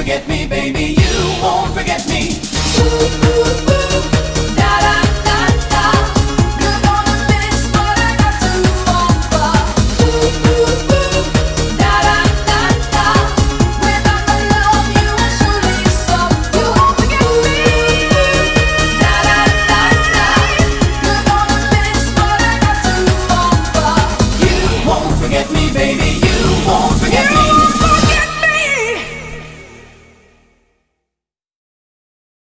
forget me, baby, you won't forget me. Ooh, ooh, ooh. forget me, baby. You won't forget me.